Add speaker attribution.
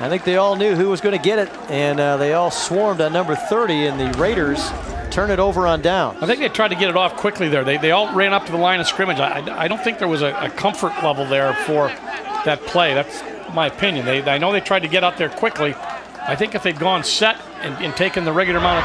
Speaker 1: I think they all knew who was going to get it, and uh, they all swarmed on number 30, and the Raiders turn it over on down.
Speaker 2: I think they tried to get it off quickly there. They, they all ran up to the line of scrimmage. I, I don't think there was a, a comfort level there for that play. That's my opinion. They, I know they tried to get out there quickly. I think if they'd gone set and, and taken the regular amount of